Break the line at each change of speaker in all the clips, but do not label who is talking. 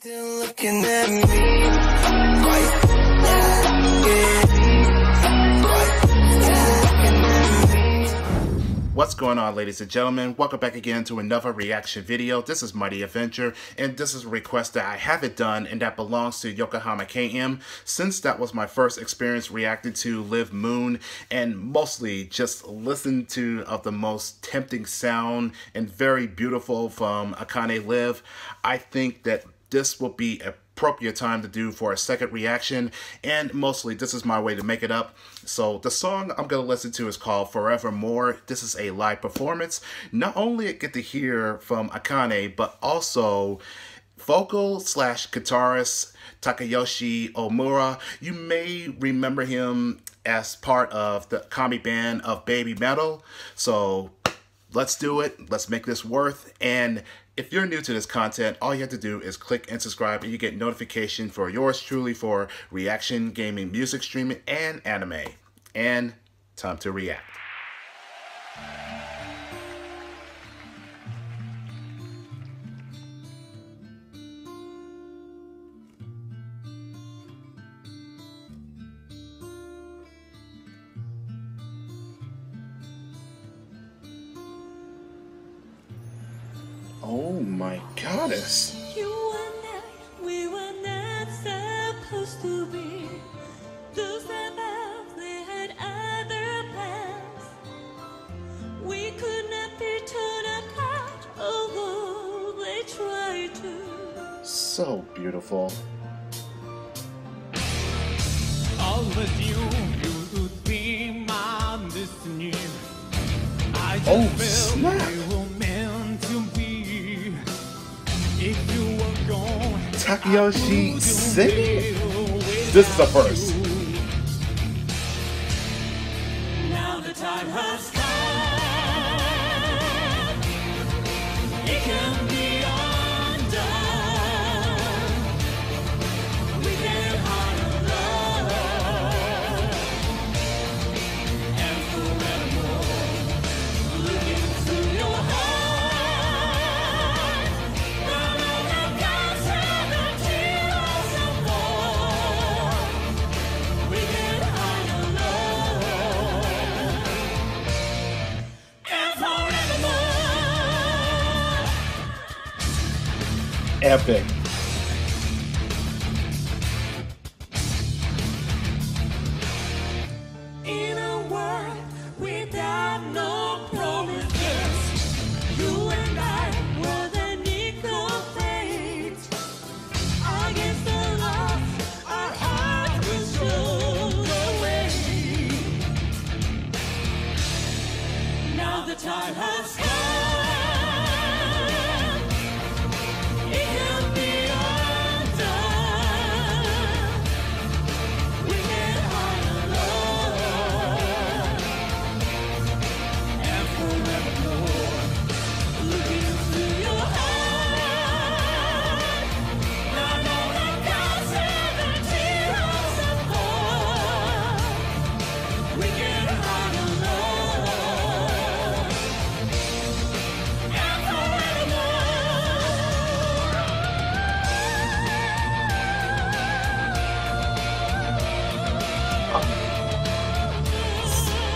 Still looking at me.
What's going on ladies and gentlemen? Welcome back again to another reaction video. This is Mighty Avenger and this is a request that I haven't done and that belongs to Yokohama KM since that was my first experience reacting to Liv Moon and mostly just listen to of the most tempting sound and very beautiful from Akane Liv. I think that this will be a appropriate time to do for a second reaction and mostly this is my way to make it up. So the song i'm gonna listen to is called forevermore. This is a live performance. Not only get to hear from akane but also vocal slash guitarist takayoshi Ohmura. You may remember him as part of the Kami Band of Babymetal. So let's do it. Let's make this worth. And if you're new to this content, all you have to do is click and subscribe and you get notification for yours truly for reaction, gaming, music streaming, and anime. And time to react. Goddess.
You and I, we were not supposed to be. Those above, they had other plans. We could not be torn apart, although they tried to.
So beautiful.
All with you, you would be my destiny. I
oh.
just Oh,
Takayoshi singing? This is a first.
Now the time has come.
Epic.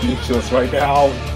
Speechless right now.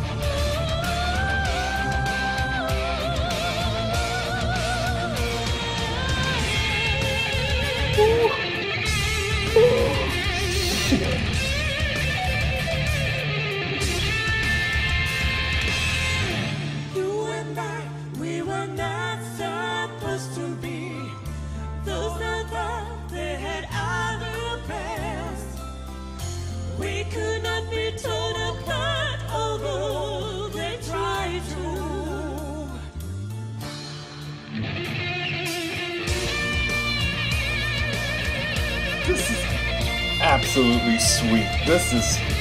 Absolutely sweet. This is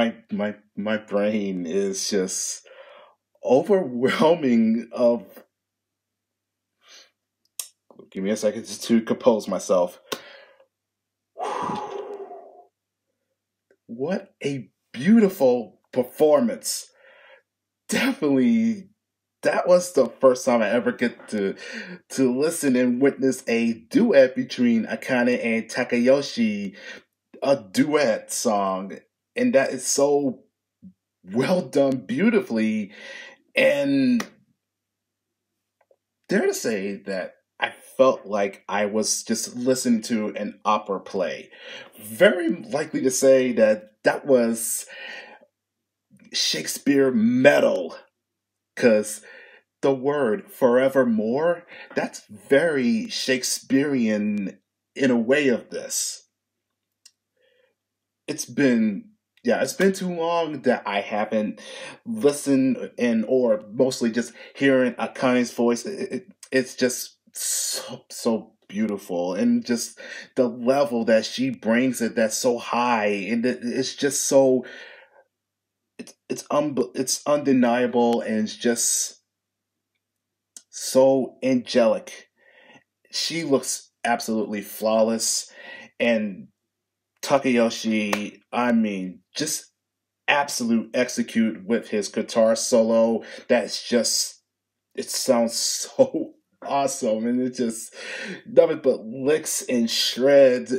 My my my brain is just overwhelming of give me a second to compose myself. What a beautiful performance. Definitely that was the first time I ever get to to listen and witness a duet between Akane and Takayoshi, a duet song, and that is so well done beautifully. And dare to say that I felt like I was just listening to an opera play. Very likely to say that that was Shakespeare metal because the word forevermore that's very shakespearean in a way of this it's been yeah it's been too long that i haven't listened and or mostly just hearing akane's voice it, it, it's just so so beautiful and just the level that she brings it that's so high and it, it's just so it's it's un, it's undeniable and it's just so angelic. She looks absolutely flawless and Takayoshi, I mean, just absolute execute with his guitar solo. That's just it sounds so awesome and it just nothing but licks and shreds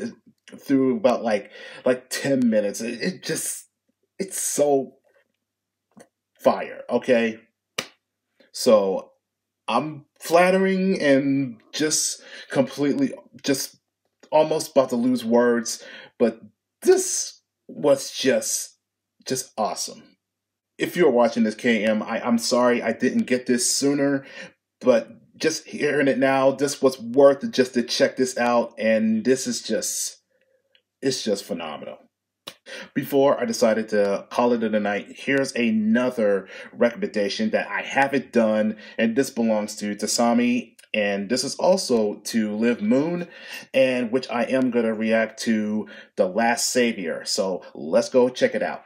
through about like like 10 minutes. It, it just it's so fire, okay? So I'm flattering and just completely, just almost about to lose words, but this was just, just awesome. If you're watching this KM, I, I'm sorry I didn't get this sooner, but just hearing it now, this was worth it just to check this out, and this is just, it's just phenomenal. Before I decided to call it a night, here's another recommendation that I haven't done, and this belongs to Tasami, and this is also to Liv Moon, and which I am going to react to The Last Savior. So let's go check it out.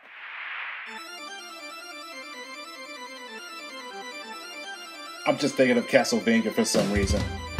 I'm just thinking of Castlevania for some reason.「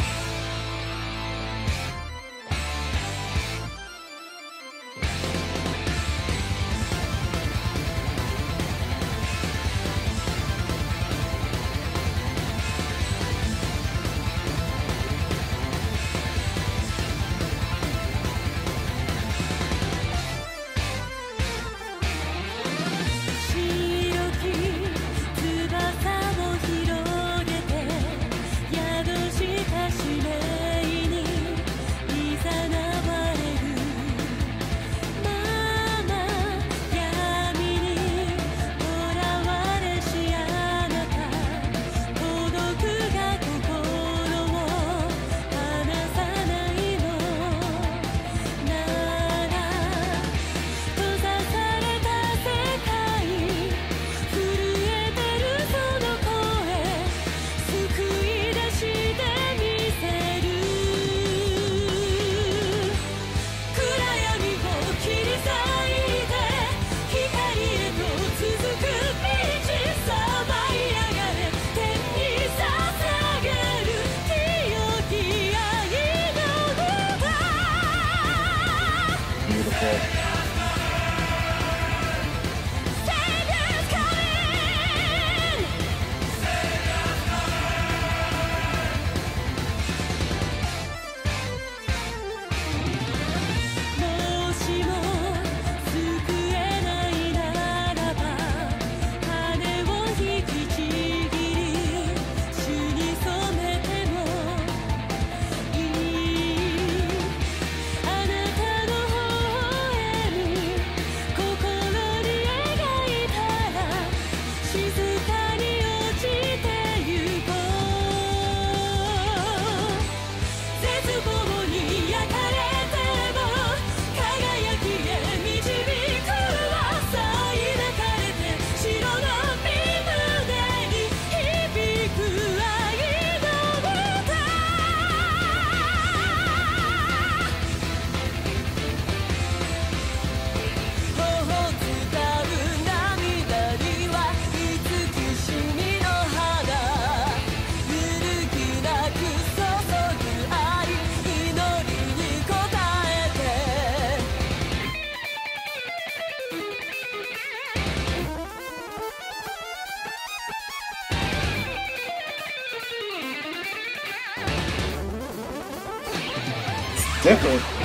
different.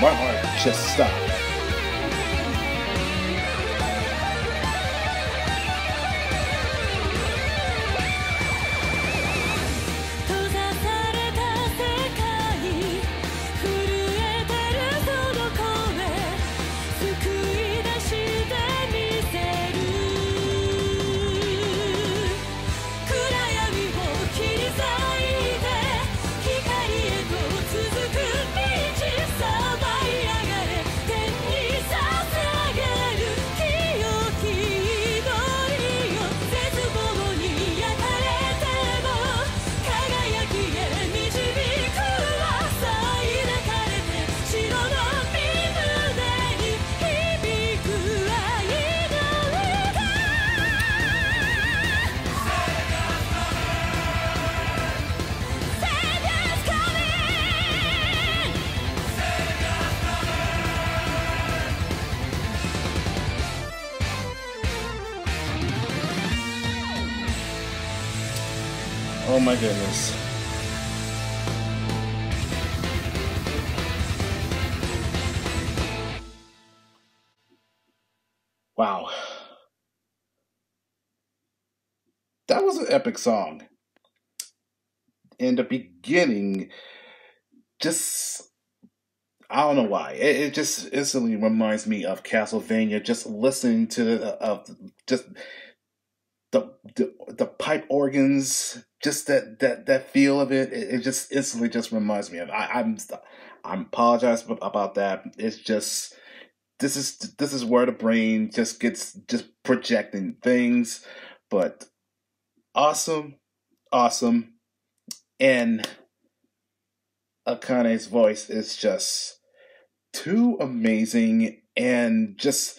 My heart just stopped.「Oh my goodness. Wow. That was an epic song. In the beginning, just I don't know why. It, it just instantly reminds me of Castlevania. Just listening to the of just the, the the pipe organs, just that that that feel of it. It, it just instantly just reminds me of. I, I'm I'm apologize about that. It's just this is this is where the brain just gets just projecting things, but awesome, awesome, and Akane's voice is just too amazing and just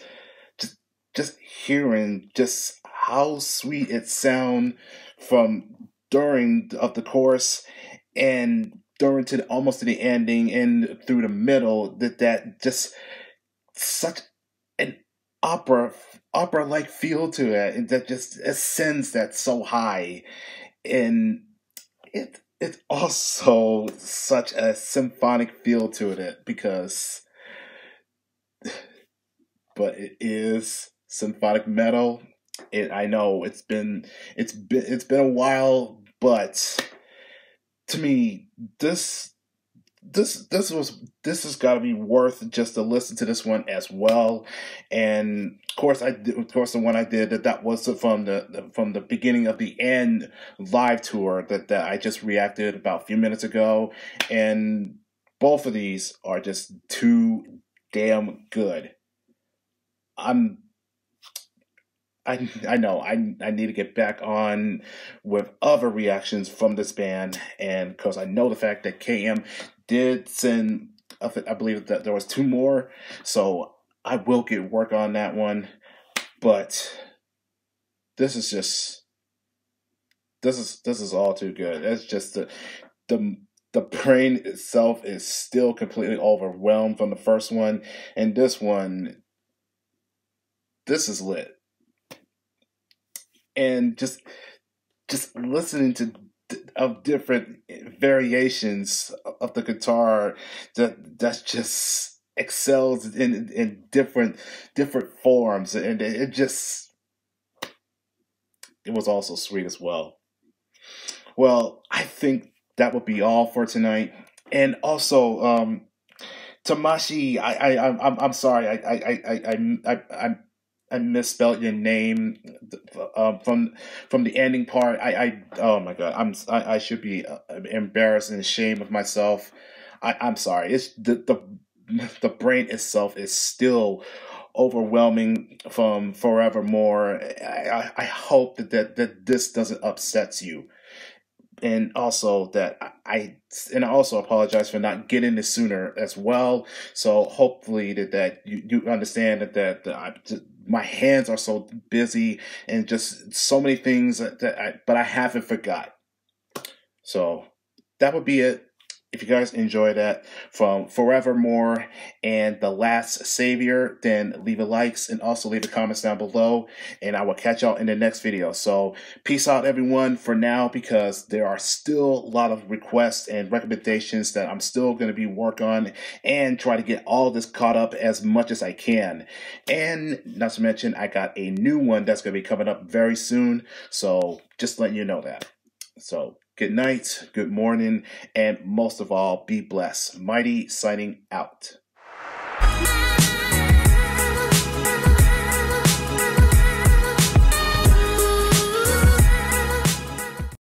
just just hearing just how sweet it sound from during of the chorus and during to the, almost to the ending and through the middle that that just such an opera opera like feel to it and that just ascends that so high. And it it's also such a symphonic feel to it because but it is symphonic metal it i know it's been it's been it's been a while but to me this this this was this has got to be worth just to listen to this one as well. And of course i did, of course the one i did that that was from the, from the beginning of the end live tour that that i just reacted about a few minutes ago. And both of these are just too damn good. I'm I, I know. I, I need to get back on with other reactions from this band and because I know the fact that KM did send I believe that there was two more so I will get work on that one. But this is just this is this is all too good. It's just the the the brain itself is still completely overwhelmed from the first one and this one this is lit and just just listening to of different variations of the guitar that that just excels in in different different forms. And it, just it was also sweet as well. Well i think that would be all for tonight. And also um Tamashii i i i'm i'm I'm sorry. I i i i i, I, I misspelled your name um, from from the ending part. I, I oh my god, I'm I, I should be uh, embarrassed and ashamed of myself. I, I'm sorry. It's the the the brain itself is still overwhelming from forevermore. I, I, I hope that, that that this doesn't upset you and also that I and I also apologize for not getting this sooner as well. So hopefully that that you, you understand that that, that I, my hands are so busy and just so many things that, I but I haven't forgot. So that would be it if you guys enjoy that from Forevermore and The Last Savior, then leave a likes and also leave the comments down below. And I will catch y'all in the next video. So peace out everyone for now because there are still a lot of requests and recommendations that I'm still going to be work on and try to get all this caught up as much as I can. And not to mention, I got a new one that's going to be coming up very soon. So just letting you know that. So good night, good morning, and most of all, be blessed. Mighty signing out.